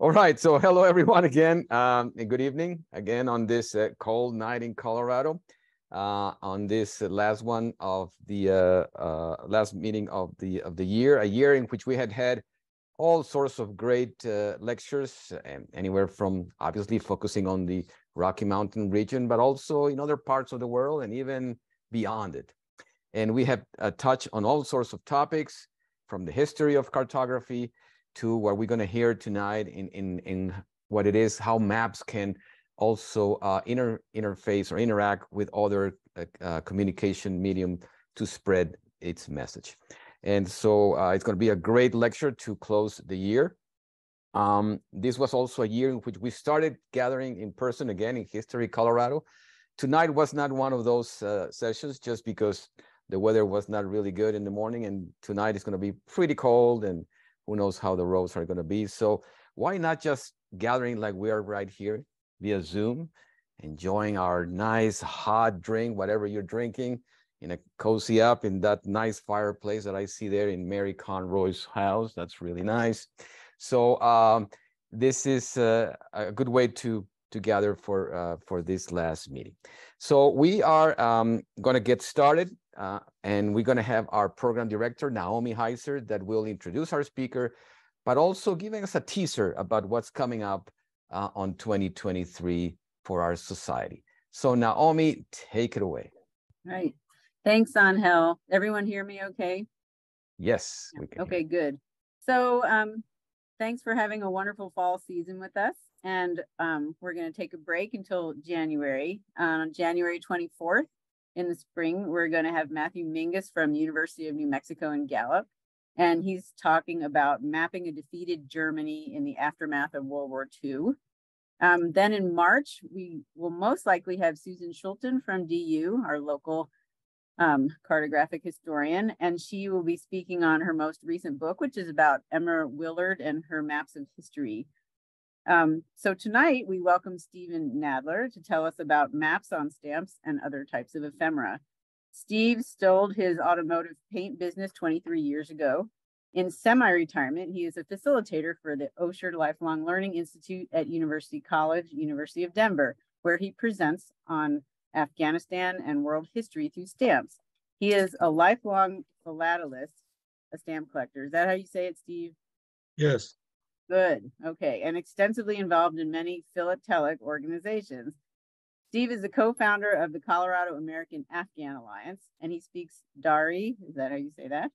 All right, so hello everyone again, um, and good evening again on this uh, cold night in Colorado. Uh, on this last one of the uh, uh, last meeting of the of the year, a year in which we had had all sorts of great uh, lectures, anywhere from obviously focusing on the Rocky Mountain region, but also in other parts of the world and even beyond it. And we have touched on all sorts of topics from the history of cartography to what we're going to hear tonight in, in, in what it is, how maps can also uh, inter, interface or interact with other uh, communication medium to spread its message. And so uh, it's going to be a great lecture to close the year. Um, this was also a year in which we started gathering in person again in History Colorado. Tonight was not one of those uh, sessions just because the weather was not really good in the morning and tonight is going to be pretty cold and who knows how the roads are going to be. So why not just gathering like we are right here via Zoom, enjoying our nice hot drink, whatever you're drinking, in a cozy up in that nice fireplace that I see there in Mary Conroy's house. That's really nice. So um, this is uh, a good way to to gather for uh, for this last meeting. So we are um, going to get started. Uh, and we're going to have our program director, Naomi Heiser, that will introduce our speaker, but also giving us a teaser about what's coming up uh, on 2023 for our society. So Naomi, take it away. Right. Thanks, Angel. Everyone hear me okay? Yes, we can. Okay, good. So um, thanks for having a wonderful fall season with us. And um, we're going to take a break until January. On January 24th, in the spring, we're going to have Matthew Mingus from University of New Mexico in Gallup. And he's talking about mapping a defeated Germany in the aftermath of World War II. Um, then in March, we will most likely have Susan Schulten from DU, our local um, cartographic historian, and she will be speaking on her most recent book, which is about Emma Willard and her maps of history. Um, so tonight we welcome Stephen Nadler to tell us about maps on stamps and other types of ephemera. Steve stole his automotive paint business 23 years ago. In semi-retirement, he is a facilitator for the Osher Lifelong Learning Institute at University College, University of Denver, where he presents on Afghanistan and world history through stamps. He is a lifelong philatelist, a stamp collector. Is that how you say it, Steve? Yes. Good. Okay. And extensively involved in many philatelic organizations. Steve is the co-founder of the Colorado American Afghan Alliance, and he speaks Dari. Is that how you say that?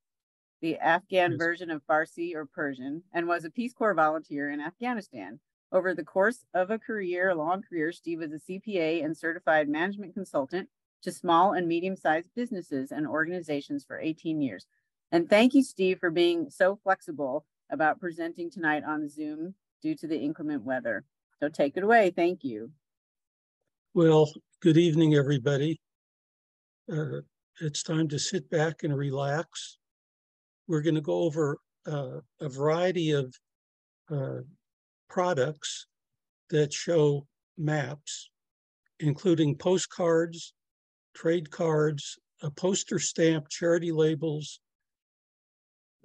The Afghan yes. version of Farsi or Persian, and was a Peace Corps volunteer in Afghanistan. Over the course of a career, a long career, Steve was a CPA and certified management consultant to small and medium-sized businesses and organizations for 18 years. And thank you, Steve, for being so flexible about presenting tonight on Zoom due to the inclement weather. So take it away. Thank you. Well, good evening, everybody. Uh, it's time to sit back and relax. We're going to go over uh, a variety of uh, products that show maps, including postcards, trade cards, a poster stamp, charity labels,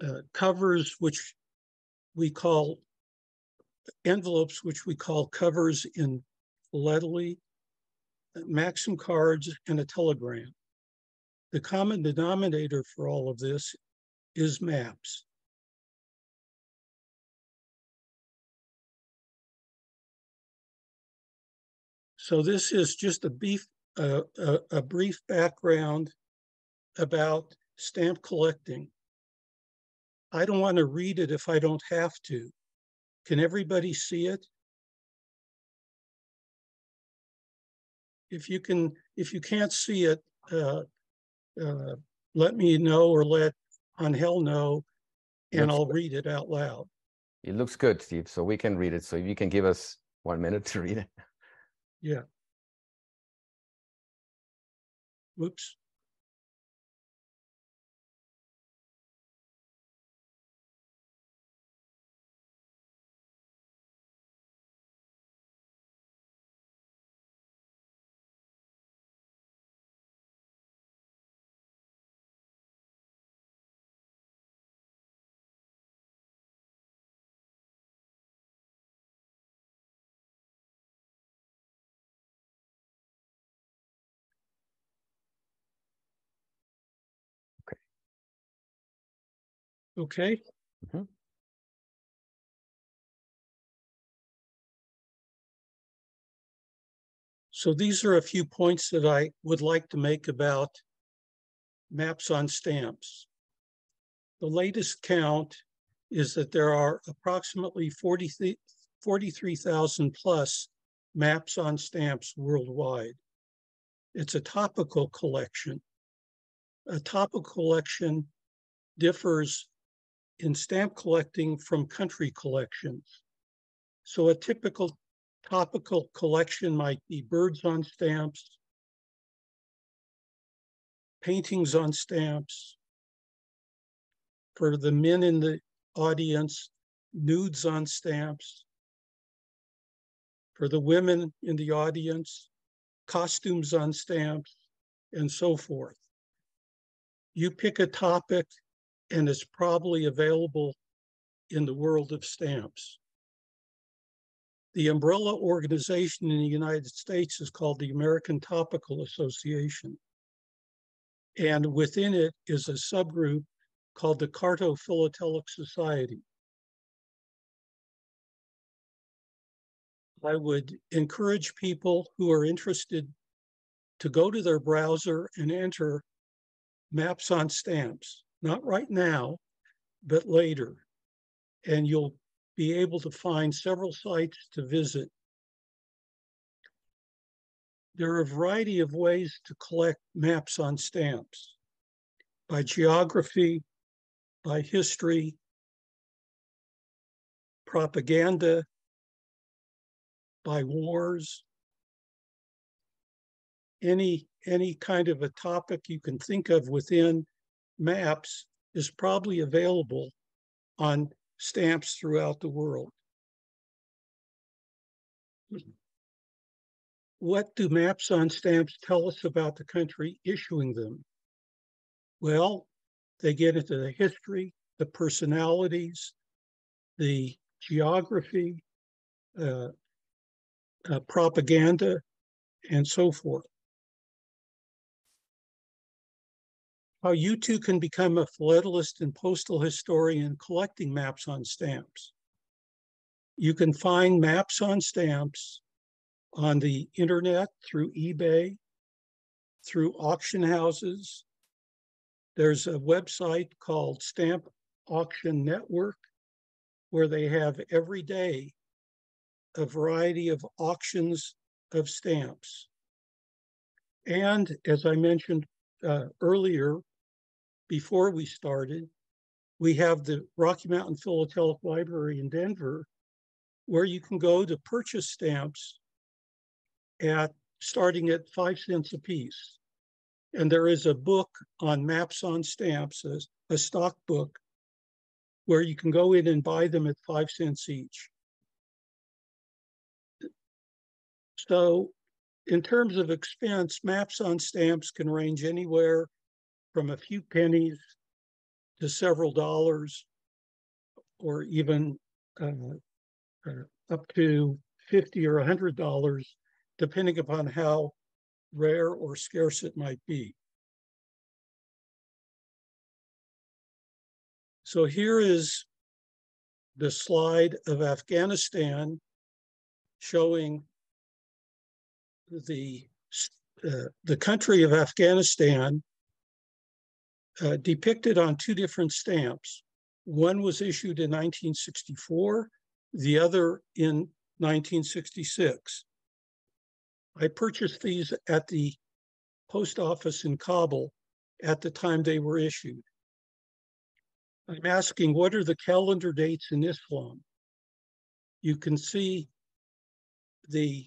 uh, covers, which we call envelopes, which we call covers in philately, maxim cards, and a telegram. The common denominator for all of this is maps. So this is just a, uh, a, a brief background about stamp collecting. I don't want to read it if I don't have to. Can everybody see it? If you can, if you can't see it, uh, uh, let me know or let Angel know, and looks I'll good. read it out loud. It looks good, Steve. So we can read it. So if you can give us one minute to read it. Yeah. Whoops. Okay? Mhm. So these are a few points that I would like to make about maps on stamps. The latest count is that there are approximately 40 43,000 plus maps on stamps worldwide. It's a topical collection. A topical collection differs in stamp collecting from country collections. So a typical topical collection might be birds on stamps, paintings on stamps. For the men in the audience, nudes on stamps. For the women in the audience, costumes on stamps, and so forth. You pick a topic and it's probably available in the world of stamps. The umbrella organization in the United States is called the American Topical Association. And within it is a subgroup called the Cartophilatelic Society. I would encourage people who are interested to go to their browser and enter maps on stamps, not right now, but later. And you'll be able to find several sites to visit. There are a variety of ways to collect maps on stamps by geography, by history, propaganda, by wars, any any kind of a topic you can think of within maps is probably available on stamps throughout the world. What do maps on stamps tell us about the country issuing them? Well, they get into the history, the personalities, the geography, uh, uh, propaganda, and so forth. How you too can become a philatelist and postal historian collecting maps on stamps. You can find maps on stamps on the internet through eBay, through auction houses. There's a website called Stamp Auction Network where they have every day a variety of auctions of stamps. And as I mentioned uh, earlier, before we started, we have the Rocky Mountain Philatelic Library in Denver, where you can go to purchase stamps at starting at five cents a piece. And there is a book on maps on stamps, a, a stock book, where you can go in and buy them at five cents each. So in terms of expense, maps on stamps can range anywhere from a few pennies to several dollars or even uh, uh, up to 50 or 100 dollars depending upon how rare or scarce it might be. So here is the slide of Afghanistan showing the, uh, the country of Afghanistan uh, depicted on two different stamps. One was issued in 1964, the other in 1966. I purchased these at the post office in Kabul at the time they were issued. I'm asking, what are the calendar dates in Islam? You can see the,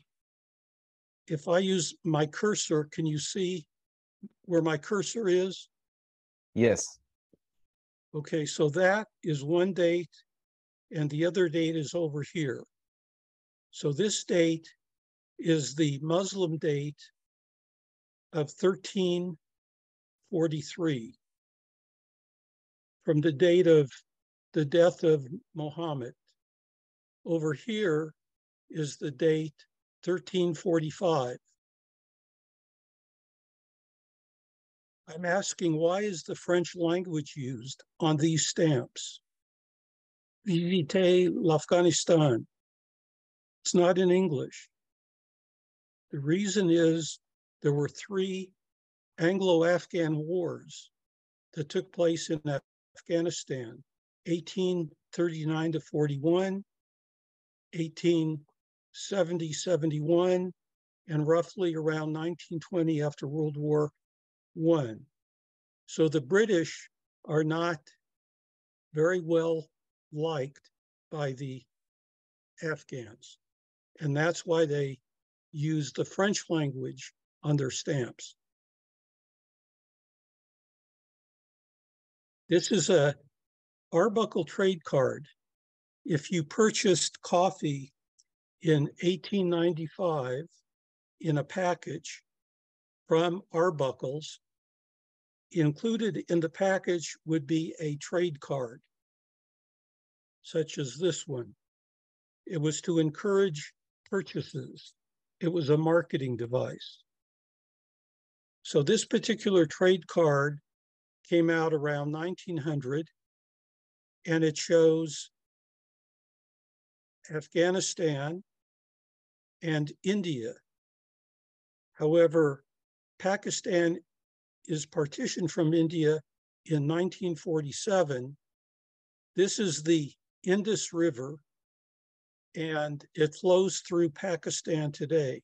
if I use my cursor, can you see where my cursor is? Yes. Okay, so that is one date and the other date is over here. So this date is the Muslim date of 1343 from the date of the death of Muhammad. Over here is the date 1345. I'm asking why is the French language used on these stamps? Visitez l'Afghanistan. It's not in English. The reason is there were three Anglo-Afghan wars that took place in Afghanistan, 1839 to 41, 1870, 71, and roughly around 1920 after World War One. So the British are not very well liked by the Afghans. And that's why they use the French language on their stamps. This is a Arbuckle trade card. If you purchased coffee in 1895 in a package from Arbuckles, included in the package would be a trade card, such as this one. It was to encourage purchases. It was a marketing device. So this particular trade card came out around 1900 and it shows Afghanistan and India. However, Pakistan is partitioned from India in 1947. This is the Indus River and it flows through Pakistan today.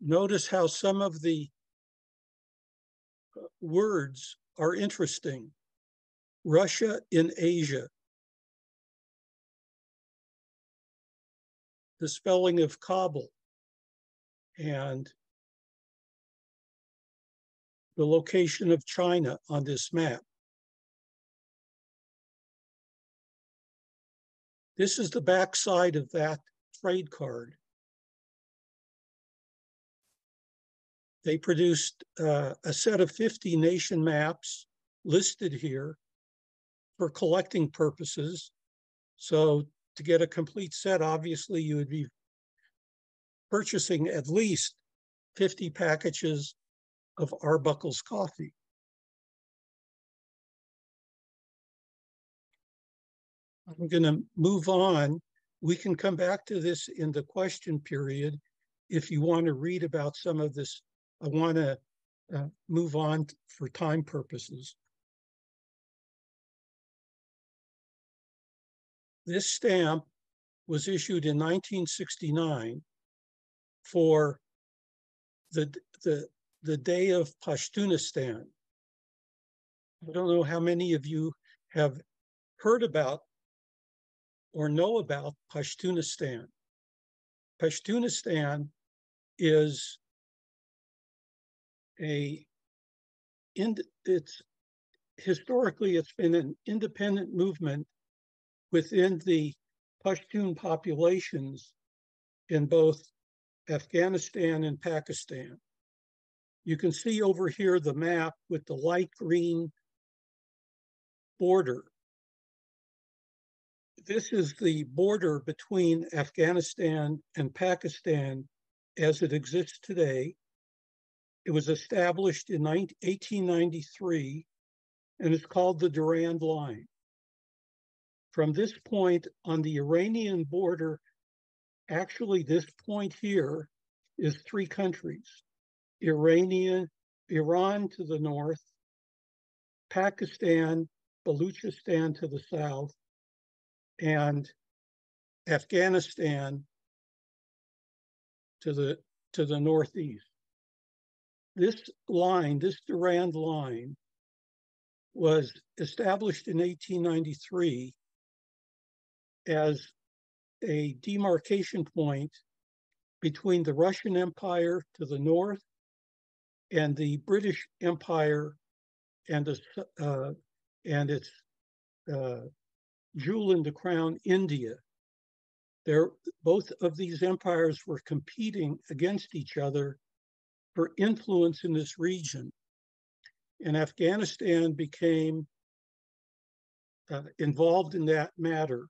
Notice how some of the uh, words are interesting. Russia in Asia. The spelling of Kabul and the location of China on this map. This is the backside of that trade card. They produced uh, a set of 50 nation maps listed here for collecting purposes. So to get a complete set, obviously you would be purchasing at least 50 packages of Arbuckle's coffee. I'm going to move on. We can come back to this in the question period if you want to read about some of this I want to uh, move on for time purposes. This stamp was issued in 1969 for the, the, the day of Pashtunistan. I don't know how many of you have heard about or know about Pashtunistan. Pashtunistan is a in, it's historically it's been an independent movement within the Pashtun populations in both Afghanistan and Pakistan. You can see over here the map with the light green border. This is the border between Afghanistan and Pakistan as it exists today. It was established in 1893 and it's called the Durand Line. From this point on the Iranian border, actually this point here is three countries, Iranian, Iran to the north, Pakistan, Baluchistan to the south, and Afghanistan to the to the northeast. This line, this Durand line, was established in 1893 as a demarcation point between the Russian Empire to the north and the British Empire and, its, uh, and its uh, jewel in the crown, India. There, both of these empires were competing against each other for influence in this region. And Afghanistan became uh, involved in that matter.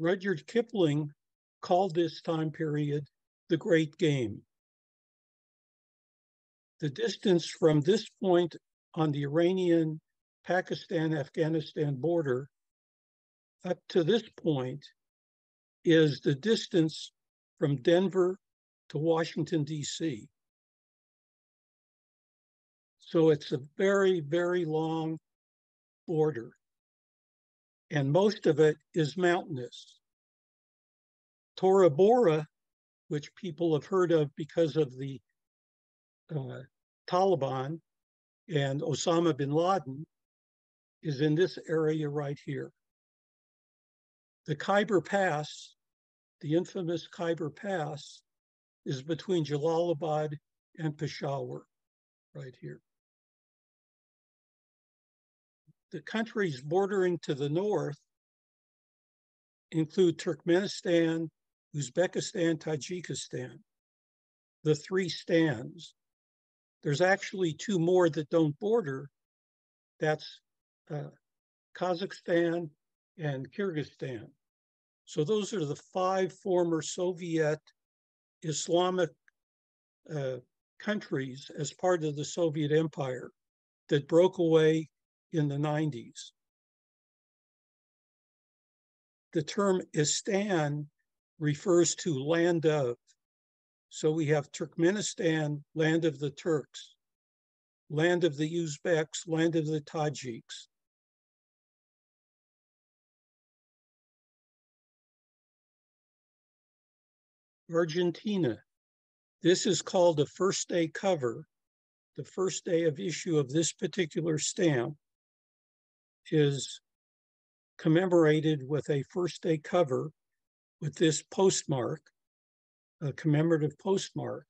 Rudyard Kipling called this time period the Great Game. The distance from this point on the Iranian Pakistan Afghanistan border up to this point is the distance from Denver to Washington, D.C. So it's a very, very long border. And most of it is mountainous. Tora Bora, which people have heard of because of the uh, Taliban and Osama bin Laden, is in this area right here. The Khyber Pass, the infamous Khyber Pass, is between Jalalabad and Peshawar, right here. The countries bordering to the north include Turkmenistan, Uzbekistan, Tajikistan, the three stands. There's actually two more that don't border. That's uh, Kazakhstan and Kyrgyzstan. So those are the five former Soviet Islamic uh, countries as part of the Soviet Empire that broke away in the 90s. The term Istan refers to land of. So we have Turkmenistan, land of the Turks, land of the Uzbeks, land of the Tajiks. Argentina. This is called a first day cover. The first day of issue of this particular stamp is commemorated with a first day cover with this postmark, a commemorative postmark,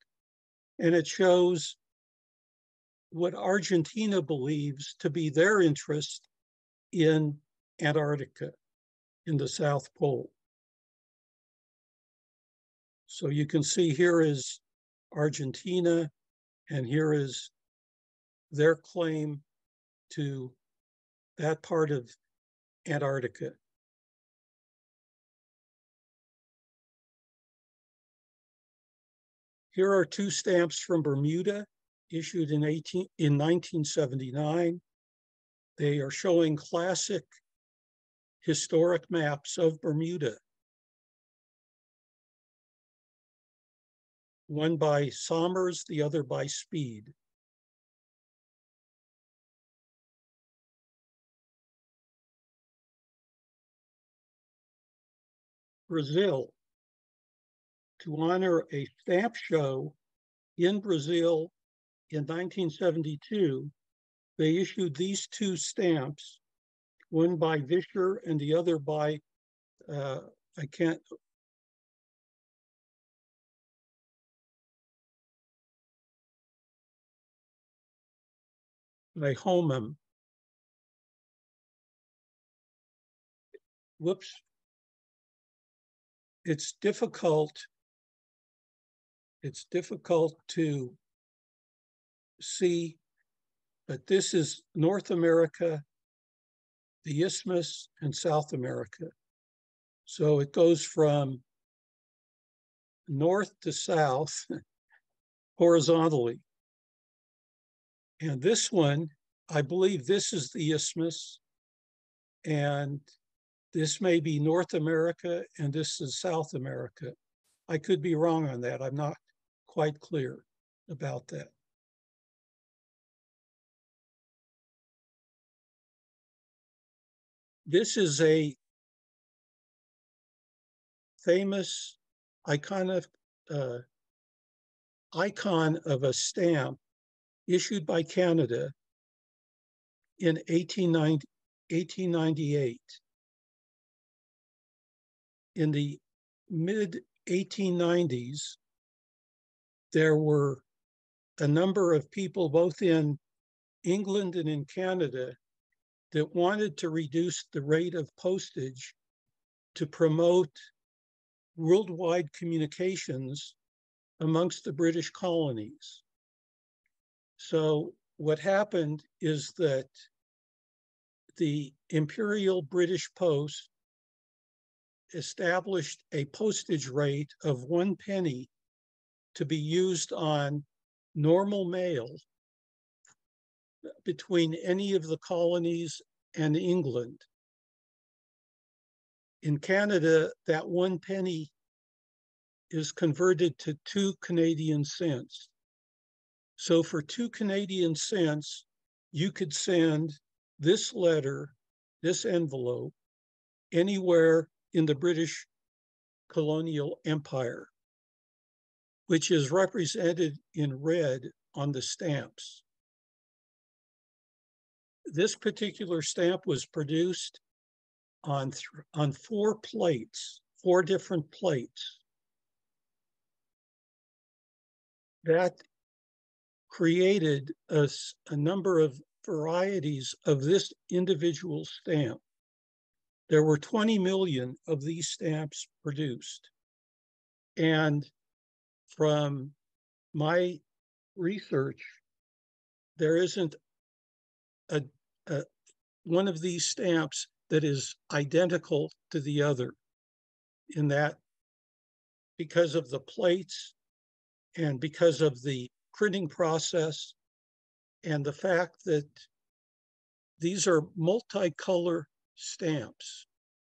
and it shows what Argentina believes to be their interest in Antarctica, in the South Pole. So you can see here is Argentina, and here is their claim to that part of Antarctica. Here are two stamps from Bermuda issued in, 18, in 1979. They are showing classic historic maps of Bermuda. One by Somers, the other by Speed. Brazil to honor a stamp show in Brazil in 1972, they issued these two stamps, one by Visscher and the other by, uh, I can't, by Homem. Whoops. It's difficult it's difficult to see, but this is North America, the Isthmus, and South America. So it goes from north to south horizontally. And this one, I believe this is the isthmus, and this may be North America, and this is South America. I could be wrong on that. I'm not quite clear about that. This is a famous iconic uh, icon of a stamp issued by Canada in 1898. In the mid 1890s, there were a number of people, both in England and in Canada, that wanted to reduce the rate of postage to promote worldwide communications amongst the British colonies. So, what happened is that the Imperial British Post established a postage rate of one penny to be used on normal mail between any of the colonies and England. In Canada, that one penny is converted to two Canadian cents. So for two Canadian cents, you could send this letter, this envelope, anywhere in the British colonial empire, which is represented in red on the stamps. This particular stamp was produced on, on four plates, four different plates. That created a, a number of varieties of this individual stamp. There were 20 million of these stamps produced. And from my research, there isn't a, a, one of these stamps that is identical to the other in that because of the plates and because of the printing process and the fact that these are multicolor stamps.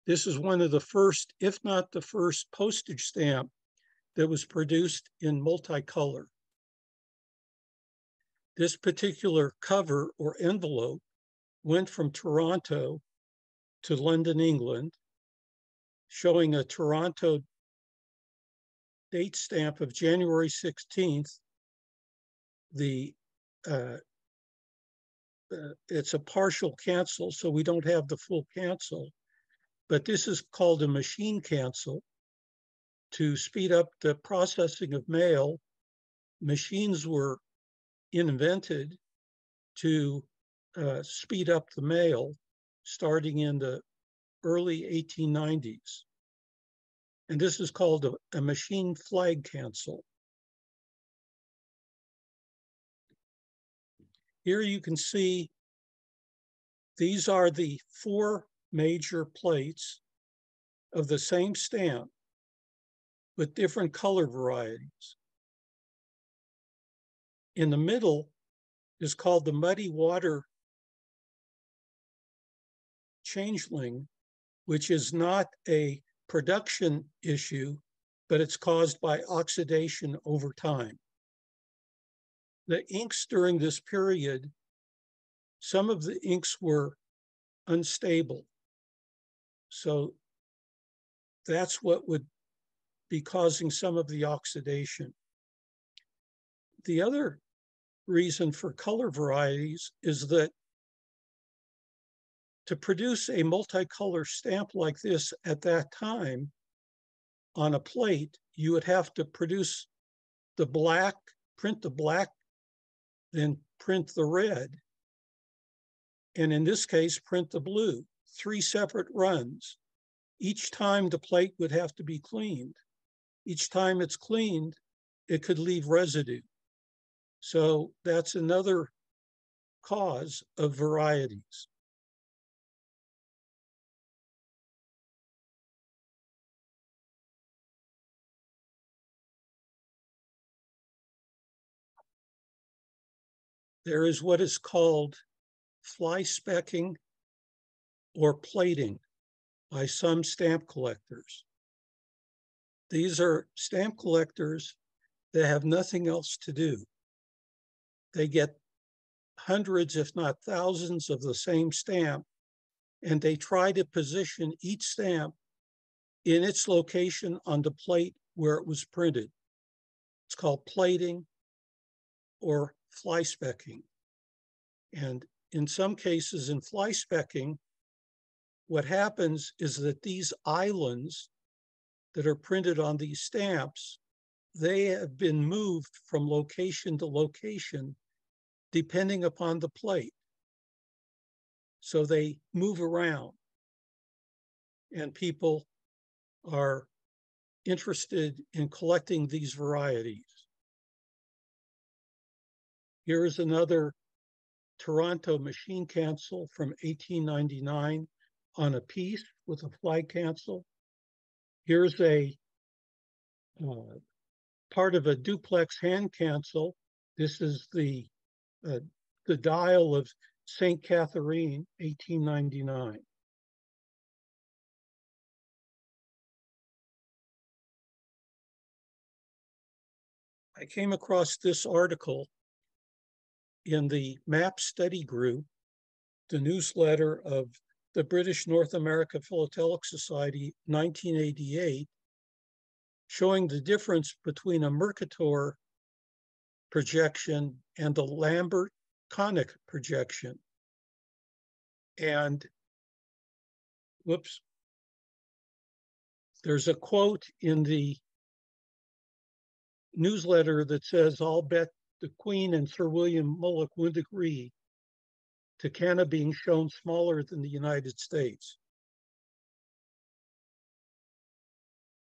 This is one of the first, if not the first, postage stamp that was produced in multicolor. This particular cover or envelope went from Toronto to London, England, showing a Toronto date stamp of January 16th. The uh, it's a partial cancel, so we don't have the full cancel. But this is called a machine cancel. To speed up the processing of mail, machines were invented to uh, speed up the mail starting in the early 1890s. And this is called a, a machine flag cancel. Here you can see these are the four major plates of the same stamp with different color varieties. In the middle is called the muddy water changeling, which is not a production issue, but it's caused by oxidation over time. The inks during this period, some of the inks were unstable. So that's what would be causing some of the oxidation. The other reason for color varieties is that to produce a multicolor stamp like this at that time on a plate, you would have to produce the black, print the black, then print the red. And in this case, print the blue, three separate runs. Each time the plate would have to be cleaned. Each time it's cleaned, it could leave residue. So that's another cause of varieties. There is what is called fly specking or plating by some stamp collectors. These are stamp collectors that have nothing else to do. They get hundreds, if not thousands, of the same stamp, and they try to position each stamp in its location on the plate where it was printed. It's called plating or fly specking. And in some cases in fly specking, what happens is that these islands that are printed on these stamps, they have been moved from location to location depending upon the plate. So they move around and people are interested in collecting these varieties. Here is another Toronto machine cancel from 1899 on a piece with a fly cancel. Here's a uh, part of a duplex hand cancel. This is the uh, the dial of St. Catherine, 1899. I came across this article in the MAP study group, the newsletter of the British North America Philatelic Society, 1988, showing the difference between a Mercator projection and the Lambert conic projection. And whoops, there's a quote in the newsletter that says, I'll bet the Queen and Sir William Mulock would agree to Canada being shown smaller than the United States.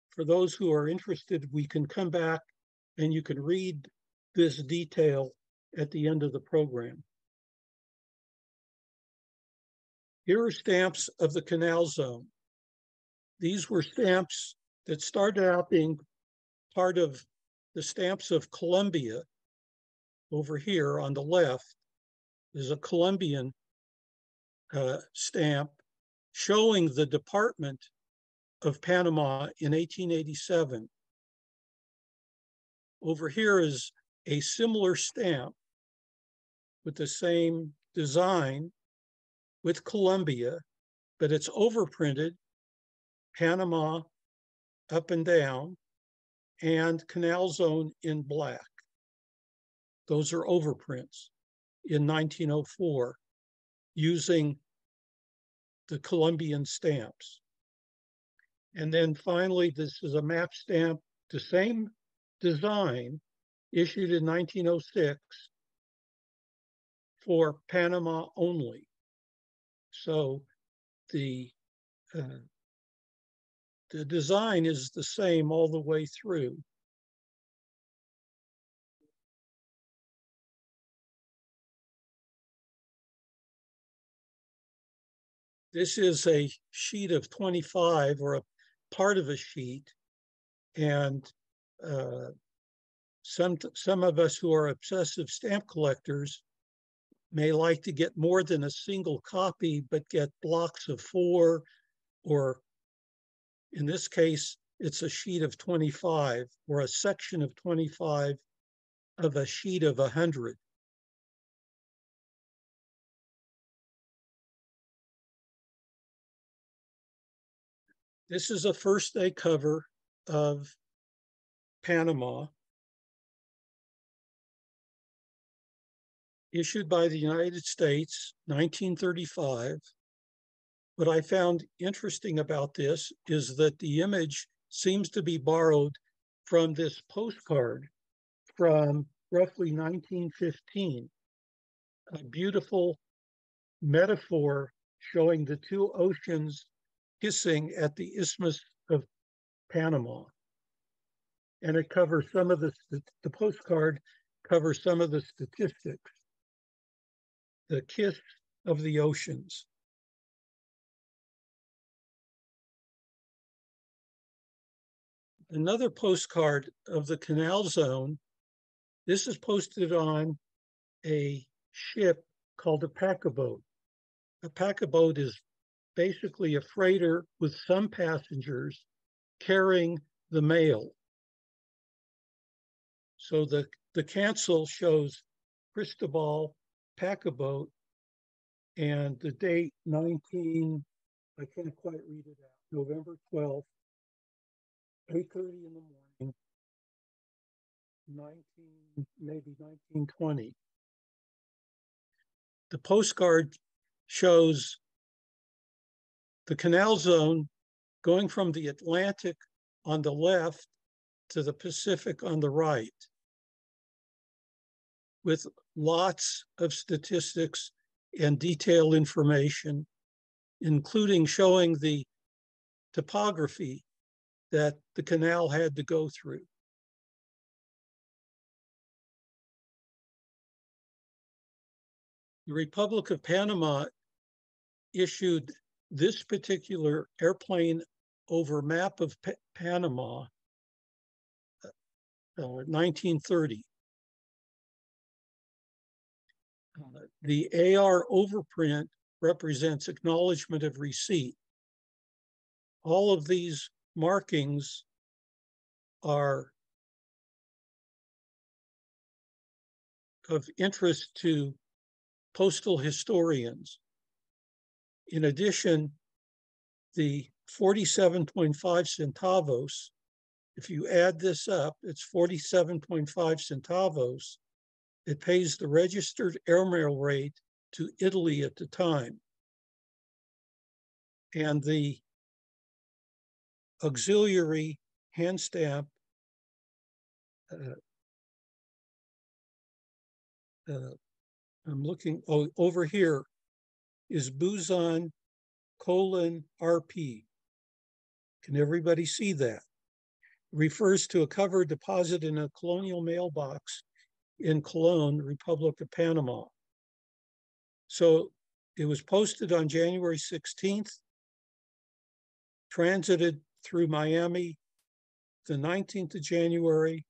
For those who are interested, we can come back and you can read this detail at the end of the program. Here are stamps of the canal zone. These were stamps that started out being part of the stamps of Colombia. Over here on the left is a Colombian uh, stamp showing the Department of Panama in 1887. Over here is a similar stamp with the same design with Colombia, but it's overprinted Panama up and down and Canal Zone in black. Those are overprints in 1904 using the Colombian stamps. And then finally, this is a map stamp, the same design, issued in 1906 for Panama only. So the uh, the design is the same all the way through. This is a sheet of 25 or a part of a sheet. And uh, some, some of us who are obsessive stamp collectors may like to get more than a single copy, but get blocks of four or in this case, it's a sheet of 25 or a section of 25 of a sheet of 100. This is a first day cover of Panama, issued by the United States, 1935. What I found interesting about this is that the image seems to be borrowed from this postcard from roughly 1915. A beautiful metaphor showing the two oceans kissing at the Isthmus of Panama. And it covers some of the, the postcard covers some of the statistics. The kiss of the oceans. another postcard of the canal zone. This is posted on a ship called a paquebot. A paquebot is basically a freighter with some passengers carrying the mail. So the, the cancel shows Cristobal paquebot and the date 19, I can't quite read it out, November 12th, 8.30 in the morning, 19, maybe 1920. The postcard shows the canal zone going from the Atlantic on the left to the Pacific on the right, with lots of statistics and detailed information, including showing the topography that the canal had to go through. The Republic of Panama issued this particular airplane over map of Pa- Panama, uh, 1930. Uh, The AR overprint represents acknowledgement of receipt. All of these markings are of interest to postal historians. In addition, the 47.5 centavos, if you add this up, it's 47.5 centavos. It pays the registered airmail rate to Italy at the time. And the auxiliary hand stamp uh, uh, I'm looking, oh, over here is Buzon colon RP. Can everybody see that? Refers to a cover deposit in a colonial mailbox in Colon, Republic of Panama. So it was posted on January 16th, transited through Miami the 19th of January,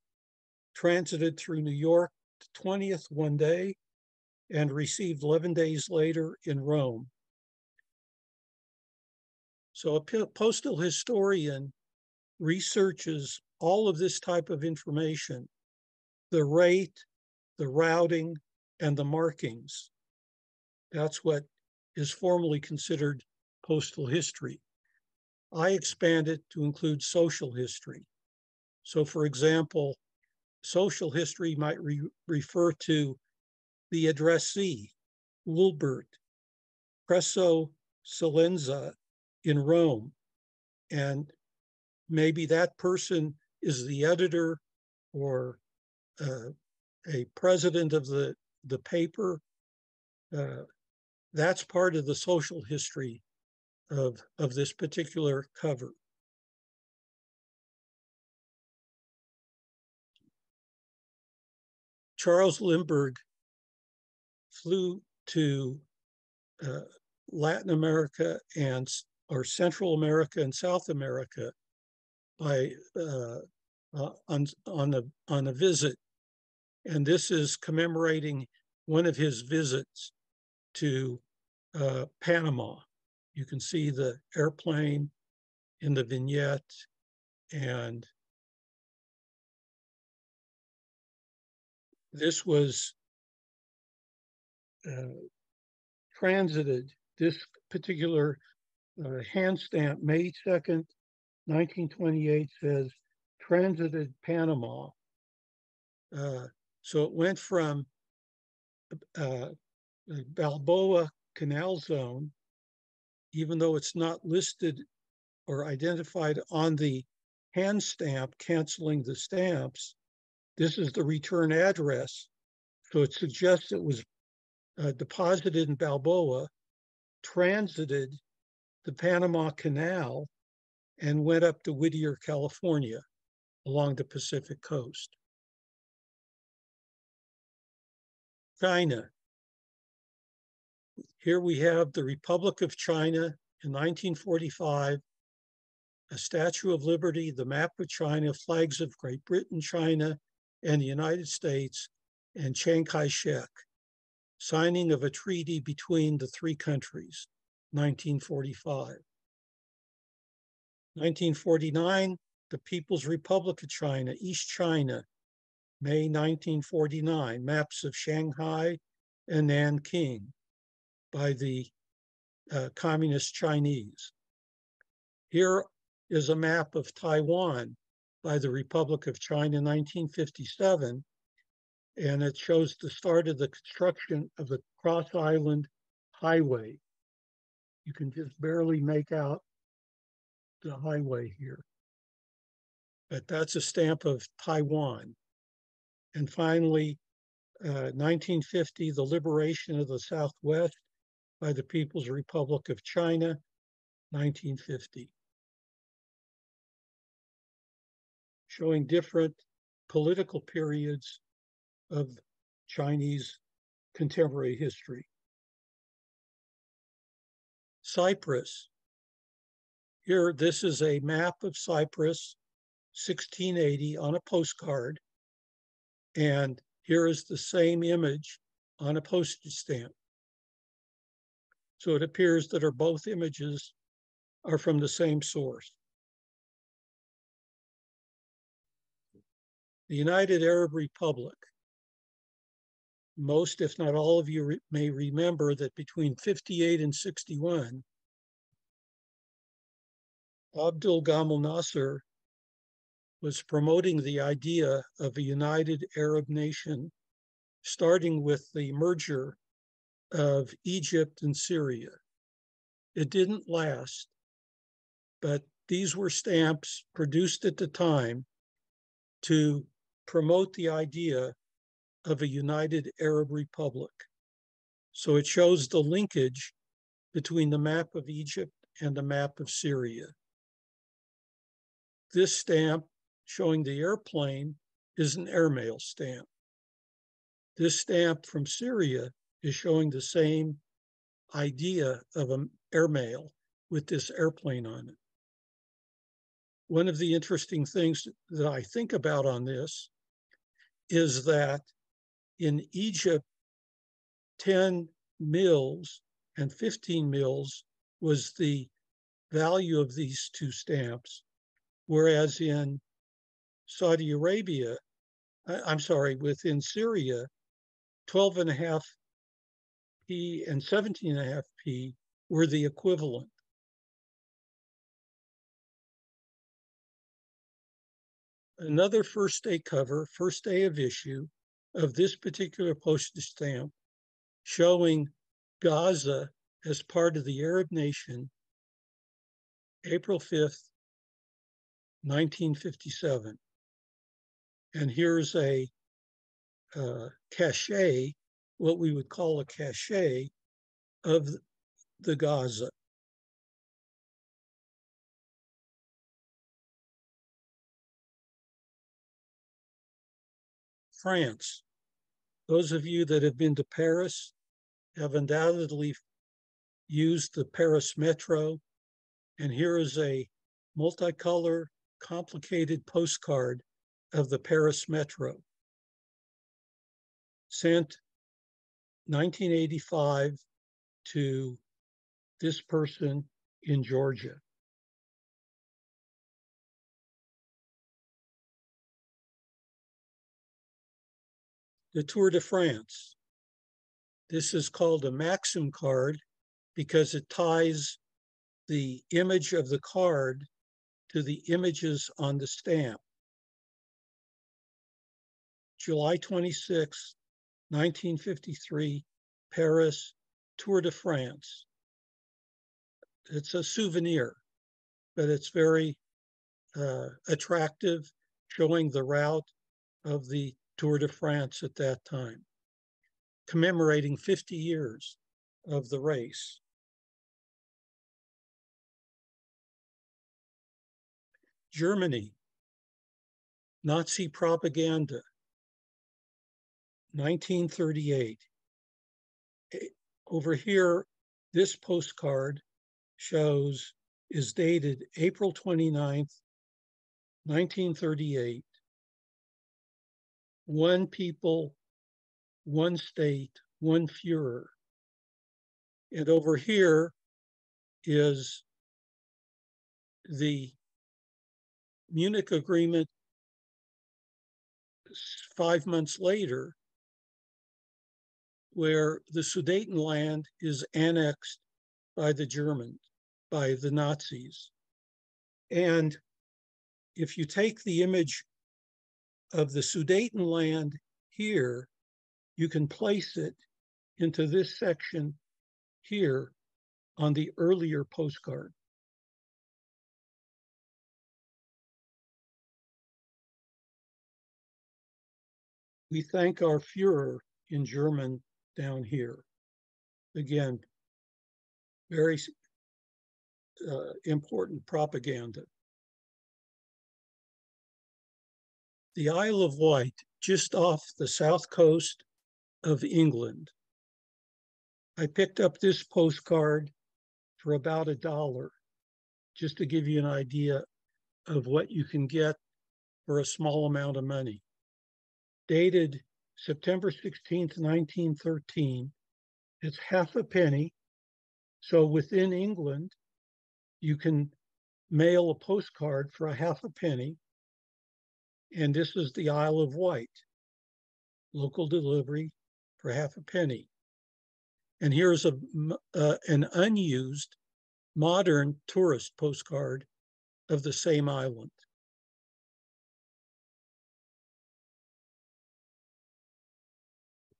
transited through New York the 20th one day, and received 11 days later in Rome. So a postal historian researches all of this type of information, the rate, the routing, and the markings. That's what is formally considered postal history. I expand it to include social history. So, for example, social history might re- refer to the addressee, Wilbert, Presso Salenza in Rome. And maybe that person is the editor or uh, a president of the, the paper. Uh, that's part of the social history of, of this particular cover. Charles Lindbergh flew to uh, Latin America and or Central America and South America by uh, uh, on on a on a visit, and this is commemorating one of his visits to uh, Panama. You can see the airplane in the vignette, and this was transited, this particular uh, hand stamp, May 2nd, 1928 says transited Panama. Uh, so it went from uh, Balboa Canal Zone, even though it's not listed or identified on the hand stamp canceling the stamps, this is the return address. So it suggests it was uh, deposited in Balboa, transited the Panama Canal, and went up to Whittier, California, along the Pacific coast. China. Here we have the Republic of China in 1945, a Statue of Liberty, the map of China, flags of Great Britain, China, and the United States, and Chiang Kai shek signing of a treaty between the three countries, 1945. 1949, the People's Republic of China, East China, May 1949, maps of Shanghai and Nanking by the uh, Communist Chinese. Here is a map of Taiwan by the Republic of China 1957 and it shows the start of the construction of the Cross Island Highway. You can just barely make out the highway here. But that's a stamp of Taiwan. And finally, uh, 1950, the liberation of the Southwest by the People's Republic of China, 1950. Showing different political periods of Chinese contemporary history. Cyprus. Here, this is a map of Cyprus, 1680 on a postcard. And here is the same image on a postage stamp. So it appears that are both images are from the same source. The United Arab Republic. Most, if not all of you re may remember that between 58 and 61, Abdul Gamal Nasser was promoting the idea of a united Arab nation, starting with the merger of Egypt and Syria. It didn't last, but these were stamps produced at the time to promote the idea of a united Arab Republic. So it shows the linkage between the map of Egypt and the map of Syria. This stamp showing the airplane is an airmail stamp. This stamp from Syria is showing the same idea of an airmail with this airplane on it. One of the interesting things that I think about on this is that in Egypt, 10 mills and 15 mills was the value of these two stamps, whereas in Saudi Arabia, I'm sorry, within Syria, 12 and a half P and 17 and a half P were the equivalent. another first day cover, first day of issue of this particular postage stamp showing Gaza as part of the Arab nation, April 5th, 1957. And here's a uh, cachet, what we would call a cachet of the Gaza. France. Those of you that have been to Paris have undoubtedly used the Paris Metro. And here is a multicolor, complicated postcard of the Paris Metro. Sent 1985 to this person in Georgia. The Tour de France. This is called a Maxim card because it ties the image of the card to the images on the stamp. July 26, 1953, Paris, Tour de France. It's a souvenir, but it's very uh, attractive, showing the route of the Tour de France at that time, commemorating 50 years of the race. Germany, Nazi propaganda, 1938. Eh, over here, this postcard shows is dated April 29th, 1938 one people, one state, one Fuhrer. And over here is the Munich Agreement five months later, where the Sudetenland is annexed by the Germans, by the Nazis. And if you take the image of the Sudetenland here, you can place it into this section here on the earlier postcard. We thank our Führer in German down here. Again, very uh, important propaganda. The Isle of Wight, just off the south coast of England. I picked up this postcard for about a dollar just to give you an idea of what you can get for a small amount of money. Dated September 16th, 1913. It's half a penny. So within England, you can mail a postcard for a half a penny. And this is the Isle of Wight, local delivery for half a penny. And here's a, uh, an unused modern tourist postcard of the same island.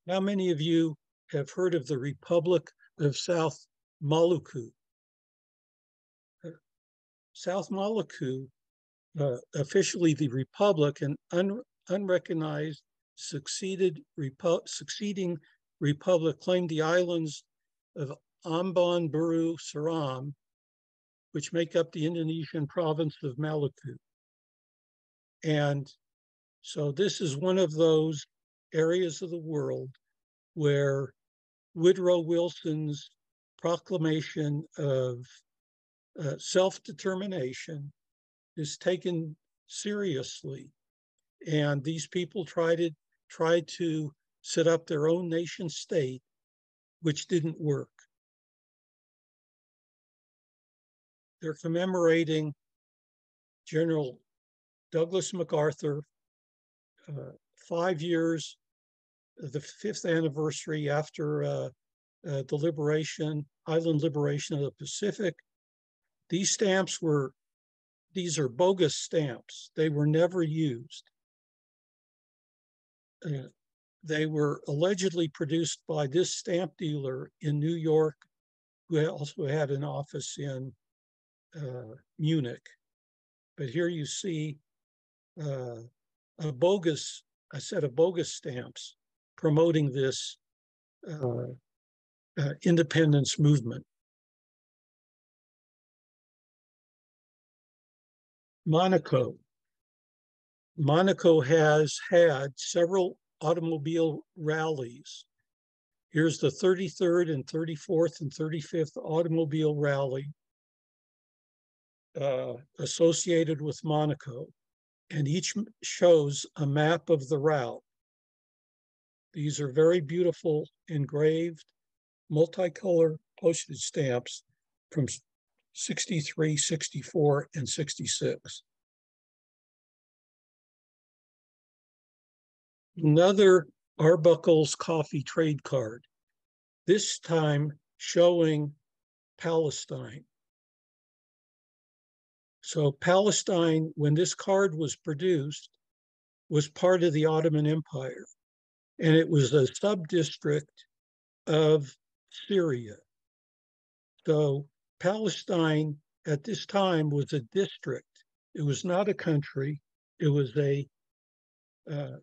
How many of you have heard of the Republic of South Maluku? South Maluku, uh, officially the Republic, an un unrecognized succeeded repu succeeding republic claimed the islands of Ambon Buru Seram, which make up the Indonesian province of Maluku. And so this is one of those areas of the world where Woodrow Wilson's proclamation of uh, self-determination is taken seriously. And these people tried to, tried to set up their own nation state, which didn't work. They're commemorating General Douglas MacArthur, uh, five years, the fifth anniversary after uh, uh, the liberation, island liberation of the Pacific. These stamps were, these are bogus stamps. They were never used. Uh, they were allegedly produced by this stamp dealer in New York, who also had an office in uh, Munich. But here you see uh, a bogus, a set of bogus stamps promoting this uh, uh independence movement. Monaco. Monaco has had several automobile rallies. Here's the 33rd and 34th and 35th automobile rally uh, associated with Monaco, and each shows a map of the route. These are very beautiful engraved multicolor postage stamps from 63, 64, and 66. Another Arbuckle's coffee trade card, this time showing Palestine. So Palestine, when this card was produced, was part of the Ottoman Empire, and it was a sub-district of Syria. So Palestine at this time was a district. It was not a country. It was a uh,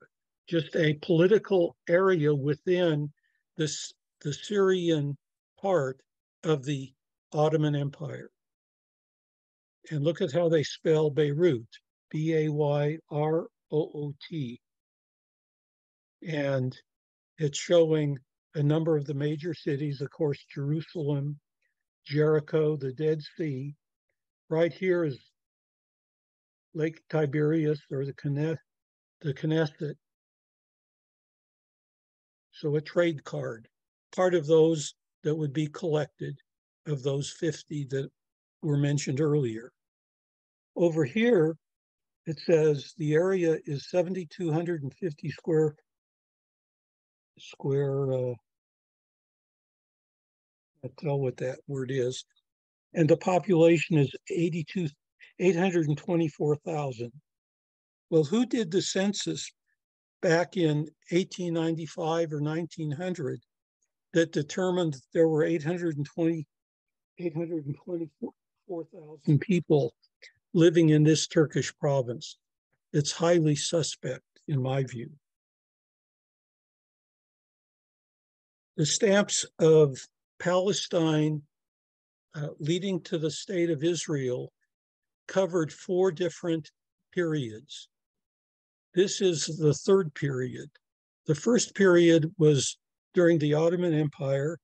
just a political area within this the Syrian part of the Ottoman Empire. And look at how they spell Beirut, B-A-Y-R-O-O-T. And it's showing a number of the major cities, of course, Jerusalem, Jericho, the Dead Sea. Right here is Lake Tiberias or the Knesset, the Knesset. So a trade card, part of those that would be collected of those 50 that were mentioned earlier. Over here, it says the area is 7,250 square square. Uh, I tell what that word is, and the population is 82 824,000. Well, who did the census back in 1895 or 1900 that determined that there were 820 824,000 people living in this Turkish province. It's highly suspect, in my view. The stamps of Palestine uh, leading to the state of Israel covered four different periods. This is the third period. The first period was during the Ottoman Empire,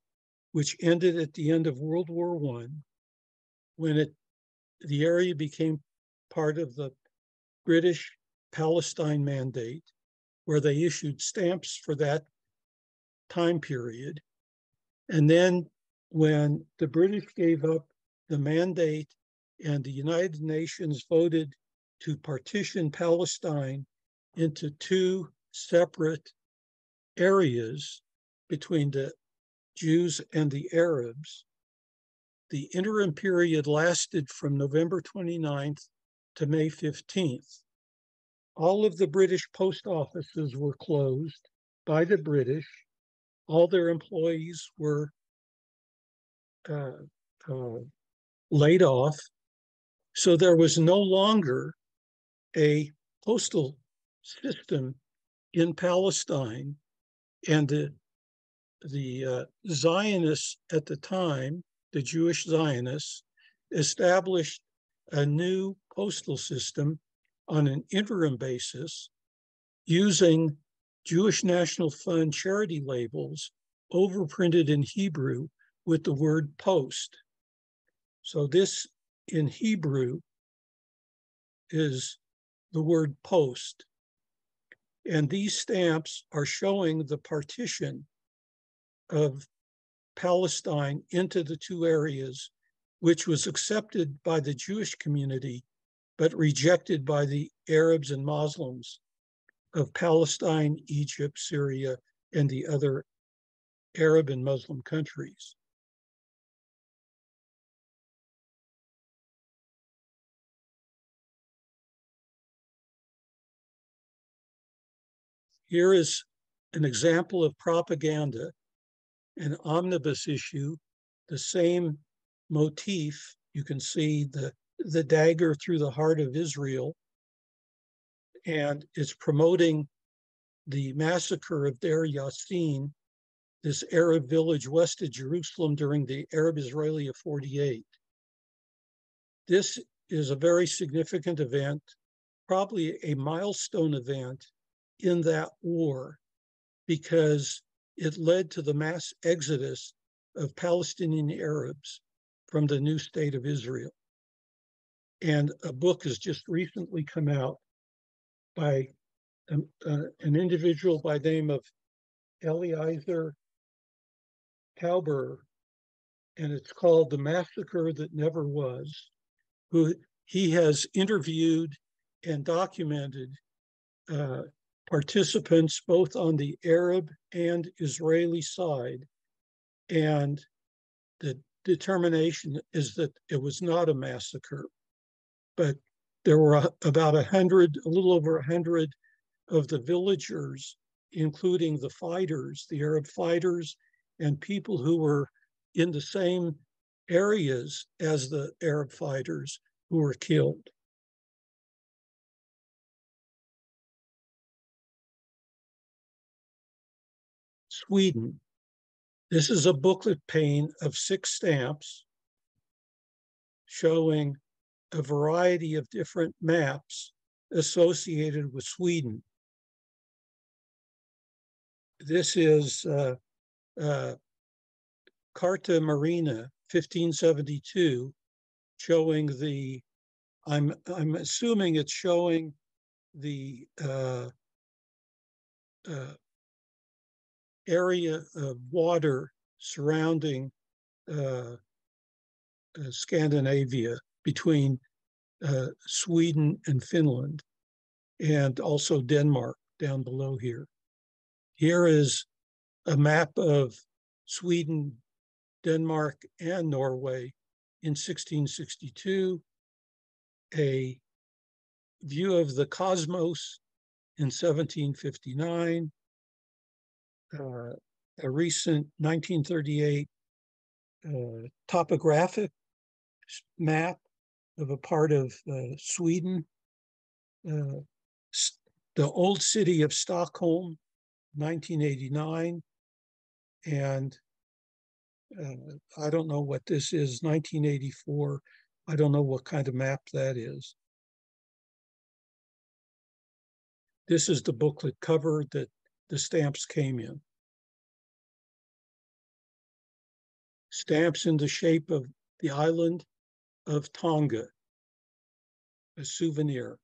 which ended at the end of World War I, when it the area became part of the British Palestine Mandate, where they issued stamps for that time period. And then when the British gave up the mandate and the United Nations voted to partition Palestine into two separate areas between the Jews and the Arabs. The interim period lasted from November 29th to May 15th. All of the British post offices were closed by the British. All their employees were uh, uh, laid off. So there was no longer a postal system in Palestine. And the, the uh, Zionists at the time, the Jewish Zionists, established a new postal system on an interim basis using Jewish National Fund charity labels overprinted in Hebrew with the word post. So this in Hebrew is the word post. And these stamps are showing the partition of Palestine into the two areas, which was accepted by the Jewish community, but rejected by the Arabs and Muslims of Palestine, Egypt, Syria, and the other Arab and Muslim countries. Here is an example of propaganda, an omnibus issue, the same motif. You can see the, the dagger through the heart of Israel, and is promoting the massacre of Deir Yassin, this Arab village west of Jerusalem during the Arab Israeli of 48. This is a very significant event, probably a milestone event in that war because it led to the mass exodus of Palestinian Arabs from the new state of Israel. And a book has just recently come out by um, uh, an individual by the name of Eliezer Tauber, and it's called The Massacre That Never Was, who he has interviewed and documented uh, participants both on the Arab and Israeli side. And the determination is that it was not a massacre, but there were about a hundred, a little over a hundred of the villagers, including the fighters, the Arab fighters, and people who were in the same areas as the Arab fighters who were killed. Sweden. This is a booklet pane of six stamps showing a variety of different maps associated with Sweden. This is uh, uh, Carta Marina 1572 showing the, I'm, I'm assuming it's showing the uh, uh, area of water surrounding uh, uh, Scandinavia between uh, Sweden and Finland, and also Denmark down below here. Here is a map of Sweden, Denmark, and Norway in 1662, a view of the cosmos in 1759, uh, a recent 1938 uh, topographic map of a part of uh, Sweden, uh, the old city of Stockholm, 1989, and uh, I don't know what this is, 1984. I don't know what kind of map that is. This is the booklet cover that the stamps came in. Stamps in the shape of the island of Tonga, a souvenir.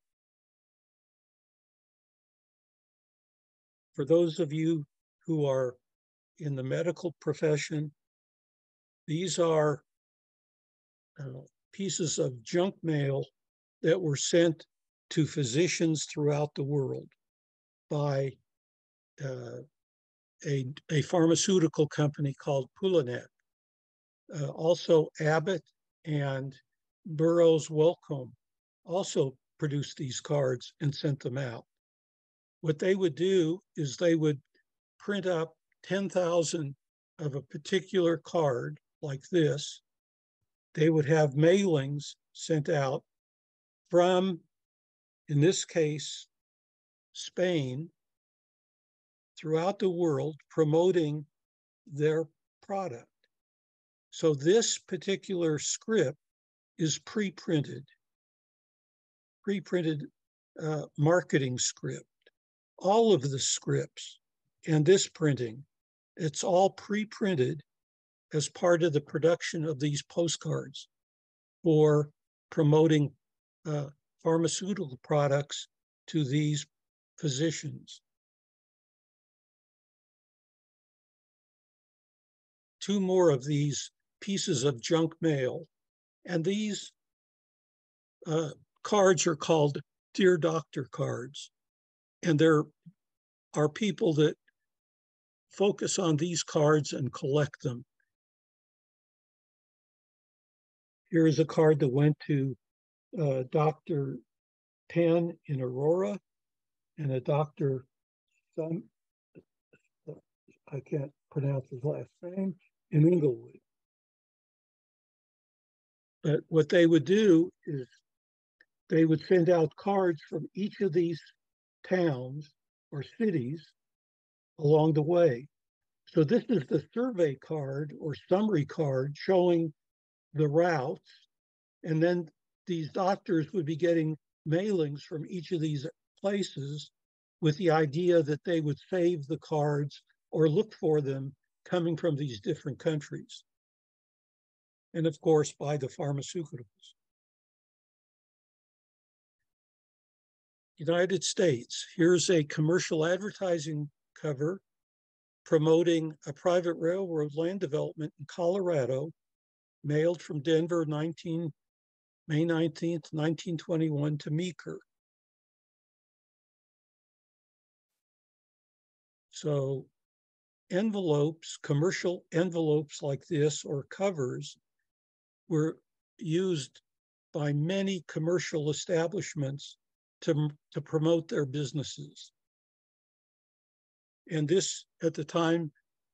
For those of you who are in the medical profession, these are uh, pieces of junk mail that were sent to physicians throughout the world by uh, a, a pharmaceutical company called Pulanet. Uh, also, Abbott and Burroughs Wellcome also produced these cards and sent them out. What they would do is they would print up 10,000 of a particular card like this. They would have mailings sent out from, in this case, Spain, throughout the world promoting their product. So this particular script is pre-printed, pre-printed uh, marketing script. All of the scripts and this printing, it's all pre-printed as part of the production of these postcards for promoting uh, pharmaceutical products to these physicians. Two more of these pieces of junk mail, and these uh, cards are called Dear Doctor cards. And there are people that focus on these cards and collect them. Here is a card that went to uh, Dr. Penn in Aurora and a Dr. Some, I can't pronounce his last name, in Inglewood. But what they would do is they would send out cards from each of these towns or cities along the way. So this is the survey card or summary card showing the routes. And then these doctors would be getting mailings from each of these places with the idea that they would save the cards or look for them coming from these different countries. And of course, by the pharmaceuticals. United States, here's a commercial advertising cover promoting a private railroad land development in Colorado, mailed from Denver 19, May 19th, 1921 to Meeker. So envelopes, commercial envelopes like this or covers were used by many commercial establishments to, to promote their businesses. And this at the time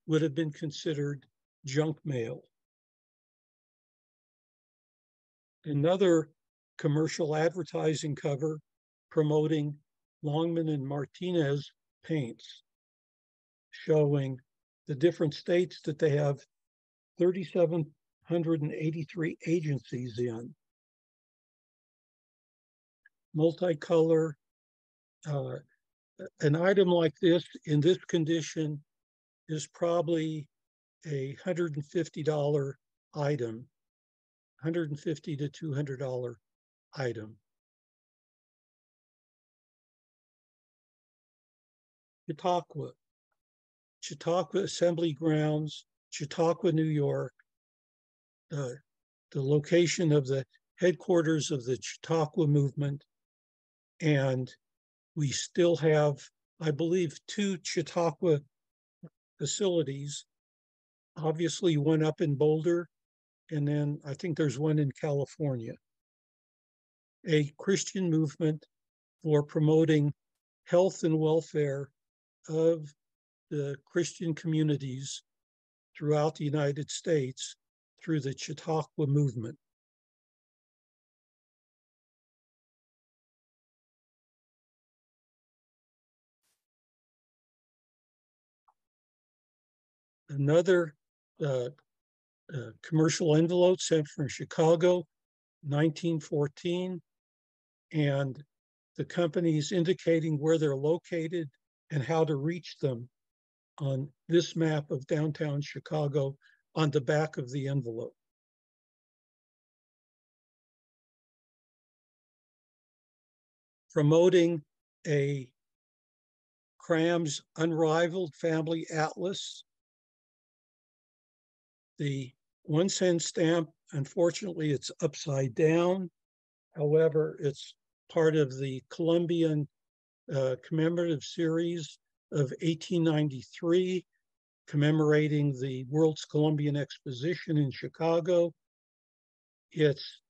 would have been considered junk mail. Another commercial advertising cover promoting Longman and Martinez paints, showing the different states that they have 3,783 agencies in. Multicolor, uh, an item like this in this condition is probably a $150 item, 150 to $200 item. Chautauqua, Chautauqua Assembly Grounds, Chautauqua, New York, uh, the location of the headquarters of the Chautauqua movement, and we still have, I believe, two Chautauqua facilities. Obviously, one up in Boulder, and then I think there's one in California. A Christian movement for promoting health and welfare of the Christian communities throughout the United States through the Chautauqua movement. another uh, uh, commercial envelope sent from Chicago, 1914, and the companies indicating where they're located and how to reach them on this map of downtown Chicago on the back of the envelope. promoting a Cram's Unrivaled Family Atlas. The one cent stamp, unfortunately, it's upside down. However, it's part of the Columbian uh, commemorative series of 1893, commemorating the World's Columbian Exposition in Chicago. It's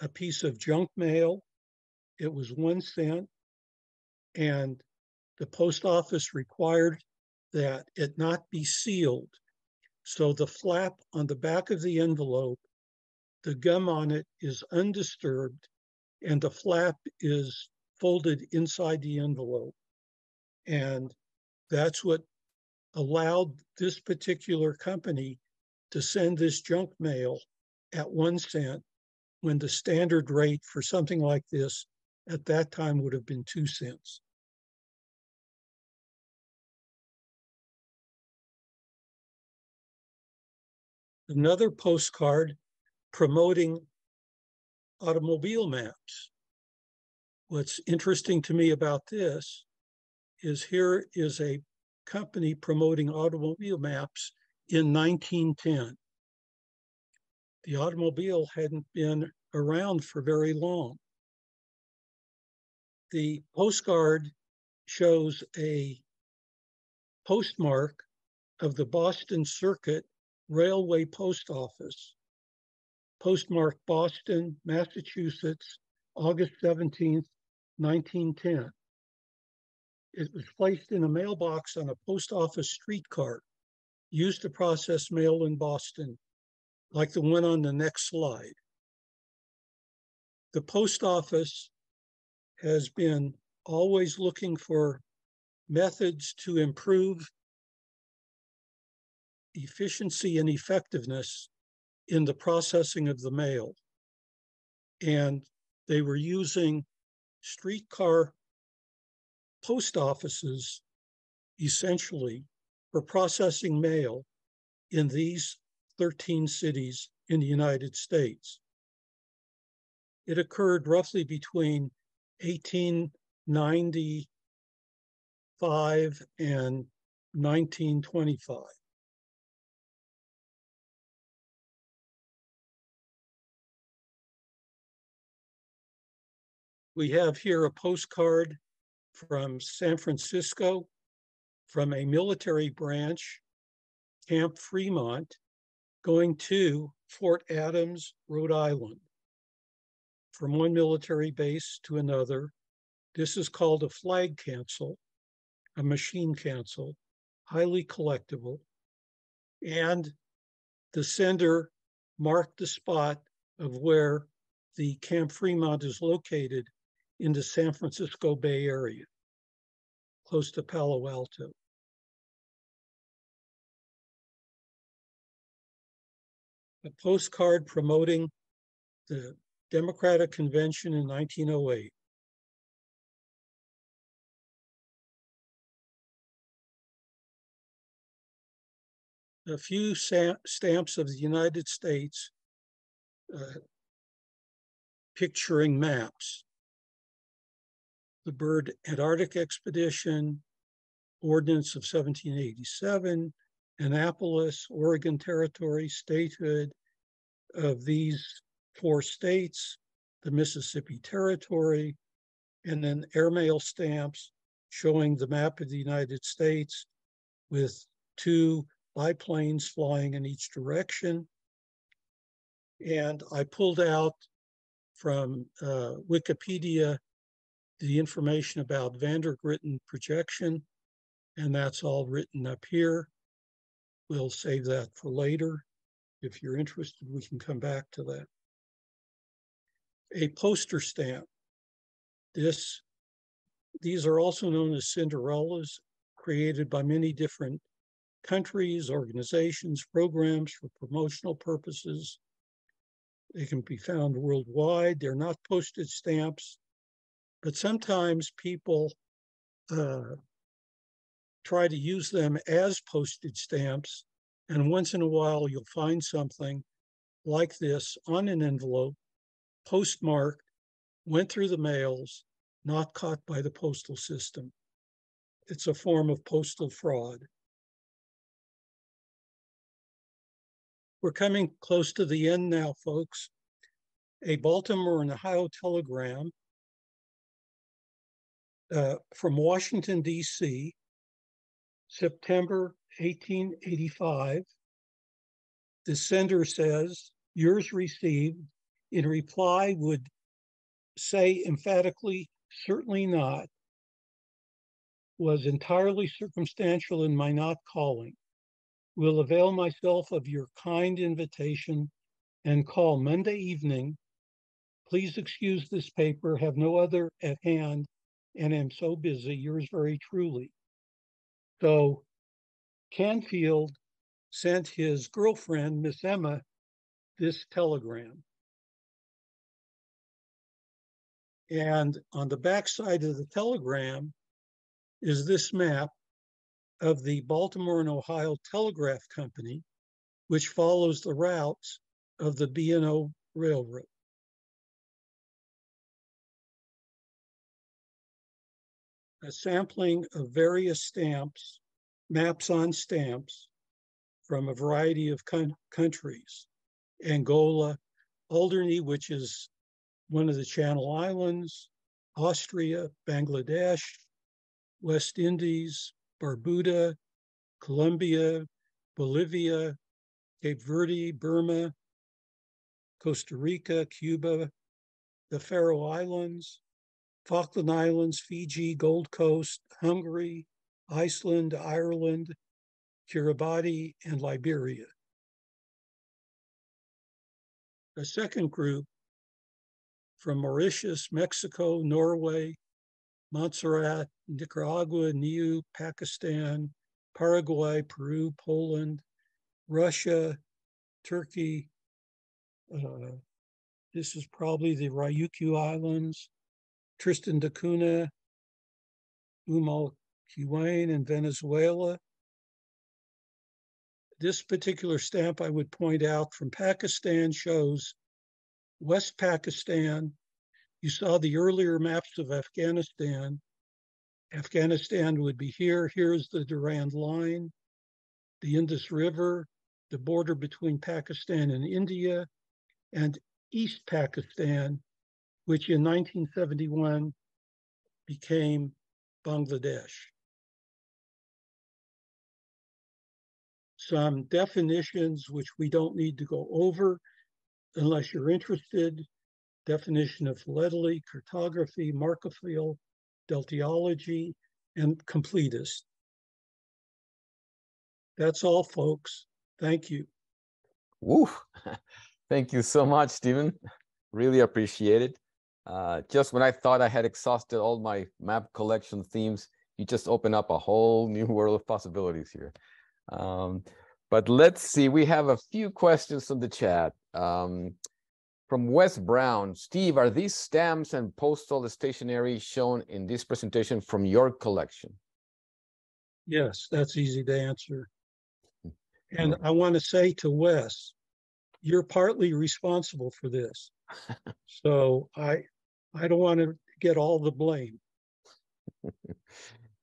a piece of junk mail. It was one cent. And the post office required that it not be sealed. So the flap on the back of the envelope, the gum on it is undisturbed, and the flap is folded inside the envelope. And that's what allowed this particular company to send this junk mail at one cent when the standard rate for something like this at that time would have been two cents. Another postcard promoting automobile maps. What's interesting to me about this is here is a company promoting automobile maps in 1910. The automobile hadn't been around for very long. The postcard shows a postmark of the Boston Circuit Railway Post Office, postmark Boston, Massachusetts, August 17th, 1910. It was placed in a mailbox on a post office streetcar used to process mail in Boston, like the one on the next slide. The post office has been always looking for methods to improve efficiency and effectiveness in the processing of the mail. And they were using streetcar post offices essentially for processing mail in these 13 cities in the United States. It occurred roughly between 1895 and 1925. We have here a postcard from San Francisco from a military branch, Camp Fremont, going to Fort Adams, Rhode Island from one military base to another. This is called a flag cancel, a machine cancel, highly collectible. And the sender marked the spot of where the Camp Fremont is located in the San Francisco Bay Area, close to Palo Alto. A postcard promoting the Democratic Convention in 1908. A few stamps of the United States uh, picturing maps. The Byrd Antarctic Expedition, Ordinance of 1787, Annapolis, Oregon Territory, statehood of these four states, the Mississippi Territory, and then airmail stamps showing the map of the United States with two biplanes flying in each direction. And I pulled out from uh, Wikipedia the information about Van der Grinten projection, and that's all written up here. We'll save that for later. If you're interested, we can come back to that a poster stamp. This, these are also known as Cinderellas, created by many different countries, organizations, programs for promotional purposes. They can be found worldwide. They're not postage stamps, but sometimes people uh, try to use them as postage stamps. And once in a while, you'll find something like this on an envelope postmarked, went through the mails, not caught by the postal system. It's a form of postal fraud. We're coming close to the end now, folks. A Baltimore and Ohio telegram uh, from Washington, D.C., September 1885. The sender says, Yours received. In reply, would say emphatically, certainly not. Was entirely circumstantial in my not calling. Will avail myself of your kind invitation and call Monday evening. Please excuse this paper, have no other at hand, and am so busy. Yours very truly. So Canfield sent his girlfriend, Miss Emma, this telegram. And on the back side of the telegram is this map of the Baltimore and Ohio Telegraph Company, which follows the routes of the B&O Railroad. A sampling of various stamps, maps on stamps from a variety of countries. Angola, Alderney, which is one of the Channel Islands, Austria, Bangladesh, West Indies, Barbuda, Colombia, Bolivia, Cape Verde, Burma, Costa Rica, Cuba, the Faroe Islands, Falkland Islands, Fiji, Gold Coast, Hungary, Iceland, Ireland, Kiribati, and Liberia. A second group from Mauritius, Mexico, Norway, Montserrat, Nicaragua, Niue, Pakistan, Paraguay, Peru, Poland, Russia, Turkey. Uh, this is probably the Ryukyu Islands, Tristan da Cunha, Umal Quwain, and Venezuela. This particular stamp I would point out from Pakistan shows West Pakistan. You saw the earlier maps of Afghanistan. Afghanistan would be here. Here's the Durand Line, the Indus River, the border between Pakistan and India, and East Pakistan, which in 1971 became Bangladesh. some definitions which we don't need to go over unless you're interested. Definition of philately, cartography, marcophile, deltiology, and completist. That's all, folks. Thank you. Woo! Thank you so much, Stephen. Really appreciate it. Uh, just when I thought I had exhausted all my map collection themes, you just open up a whole new world of possibilities here. Um, but let's see, we have a few questions from the chat. Um, from Wes Brown, Steve, are these stamps and postal stationery shown in this presentation from your collection? Yes, that's easy to answer. And I want to say to Wes, you're partly responsible for this. so I I don't want to get all the blame.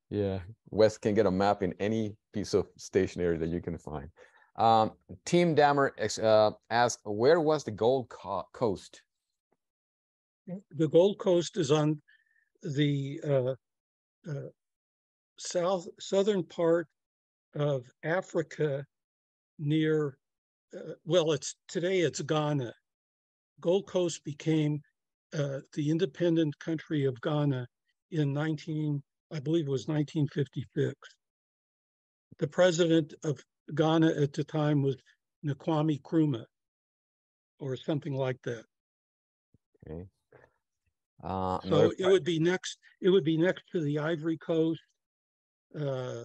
Yeah, Wes can get a map in any piece of stationery that you can find. Um, Team Dammer uh, asked, where was the Gold Co Coast? The Gold Coast is on the uh, uh, south southern part of Africa, near. Uh, well, it's today it's Ghana. Gold Coast became uh, the independent country of Ghana in 19 I believe it was 1956. The president of Ghana at the time was Kwame Nkrumah or something like that. Okay. Uh, so it would be next. It would be next to the Ivory Coast, uh,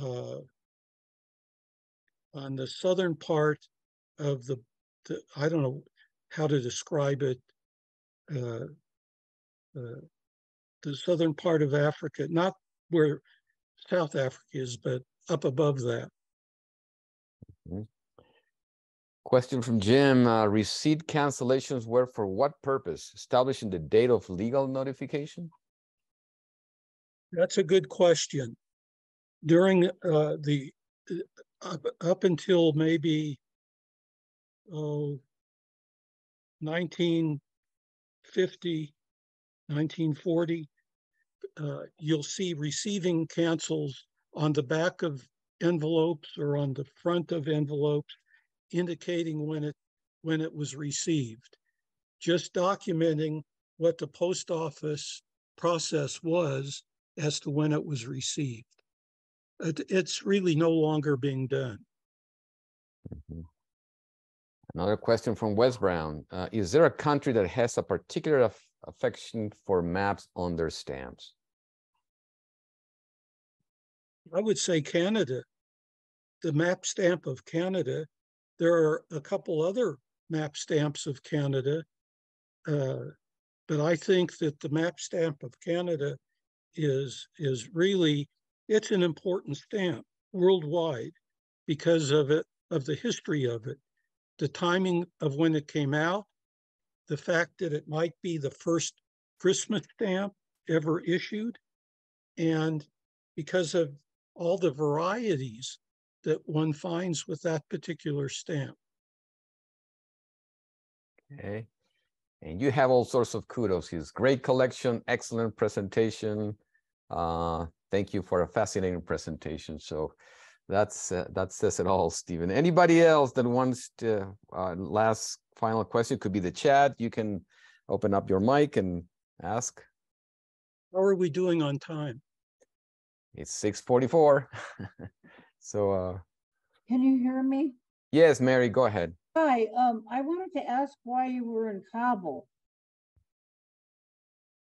uh, on the southern part of the, the. I don't know how to describe it. Uh, uh, the southern part of Africa, not where South Africa is, but up above that. Mm-hmm. Question from Jim, uh, receipt cancellations were for what purpose? Establishing the date of legal notification? That's a good question. During uh, the uh, up, up until maybe oh 1950, 1940, uh, you'll see receiving cancels on the back of envelopes or on the front of envelopes indicating when it when it was received. Just documenting what the post office process was as to when it was received. It, it's really no longer being done. Mhm. Another question from Wes Brown. Uh, is there a country that has a particular aff- affection for maps on their stamps? I would say Canada, the map stamp of Canada. There are a couple other map stamps of Canada. Uh, but I think that the map stamp of Canada is is really it's an important stamp worldwide because of it of the history of it, the timing of when it came out, the fact that it might be the first Christmas stamp ever issued, and because of all the varieties that one finds with that particular stamp. Okay. And you have all sorts of kudos. His great collection, excellent presentation. Uh, thank you for a fascinating presentation. So that's uh, that says it all, Stephen. Anybody else that wants to uh, last final question could be the chat. You can open up your mic and ask. How are we doing on time? It's six forty-four. so uh, Can you hear me? yes, Mary, go ahead. Hi, um, I wanted to ask why you were in Kabul.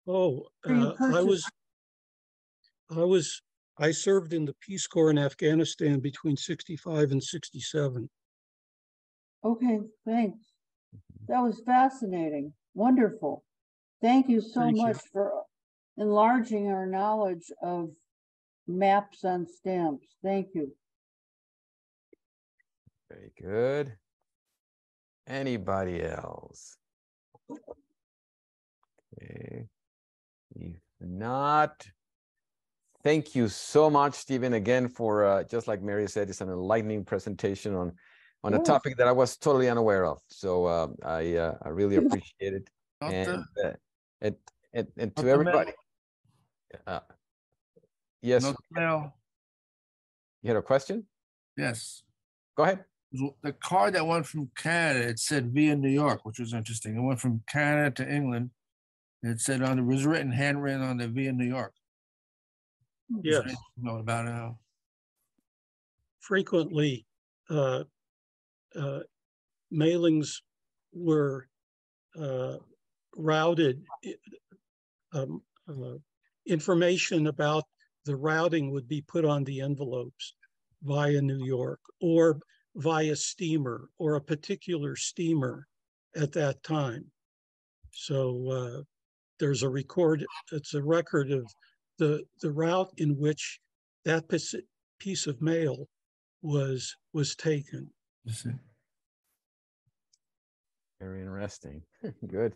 Oh, uh, I was, I was, I served in the Peace Corps in Afghanistan between sixty-five and sixty-seven. Okay, thanks. Mm-hmm. That was fascinating, wonderful. Thank you so Thank you. much for enlarging our knowledge of maps on stamps. Thank you. Very good. Anybody else? Okay. If not, thank you so much, Stephen, again for uh, just like Mary said, it's an enlightening presentation on on a topic that I was totally unaware of. So uh, I uh, I really appreciate it, and uh, and, and and to everybody. Uh, yes, you had a question? yes. Go ahead. The card that went from Canada, it said via New York, which was interesting. It went from Canada to England. It said on, it was written, handwritten on the via New York. Yes, Know about how? frequently, uh, uh, mailings were, uh, routed. Um, uh, information about the routing would be put on the envelopes via New York or via steamer or a particular steamer at that time. So, uh, there's a record, it's a record of the, the route in which that piece, piece of mail was, was taken. Very interesting. Good.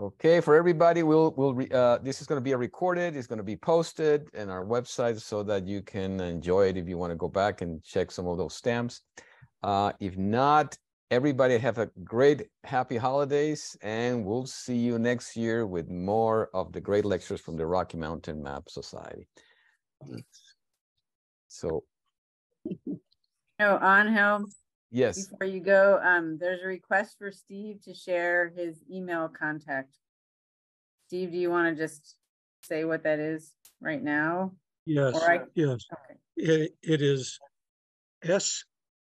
Okay, for everybody, we'll, we'll, re- uh, this is gonna be a recorded, it's gonna be posted in our website so that you can enjoy it if you wanna go back and check some of those stamps. Uh, if not, everybody have a great, happy holidays, and we'll see you next year with more of the great lectures from the Rocky Mountain Map Society. So, No, Angel, yes, before you go, um, there's a request for Steve to share his email contact. Steve, do you want to just say what that is right now? Yes, Or I- yes. Okay. It, it is S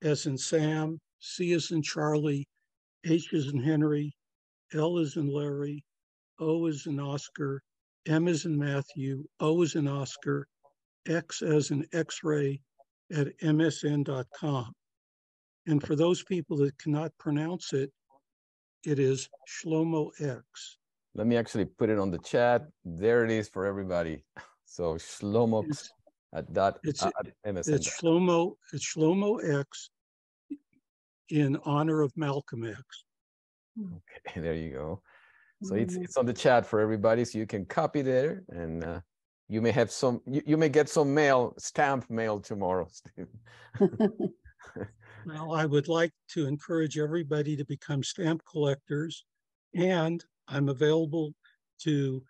as in Sam, C is in Charlie, H is in Henry, L is in Larry, O is in Oscar, M is in Matthew, O is in Oscar, X as in X-ray at msn.com. And for those people that cannot pronounce it, it is Shlomo X. let me actually put it on the chat. There it is for everybody. So Shlomo It's- at dot, it's- uh, at MSN It's Shlomo, it's Shlomo X in honor of Malcolm X. Okay, there you go. So it's Mhm. it's on the chat for everybody, so you can copy there and uh, You may have some, you, you may get some mail, stamp mail tomorrow, Steve. Well, I would like to encourage everybody to become stamp collectors. And I'm available to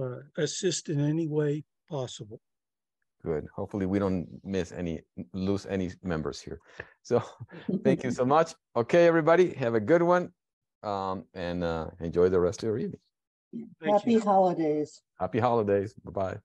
uh, assist in any way possible. Good. Hopefully we don't miss any, lose any members here. So thank you so much. Okay, everybody, have a good one. Um, and uh, enjoy the rest of your evening. Thank Happy you. holidays. Happy holidays. Bye-bye.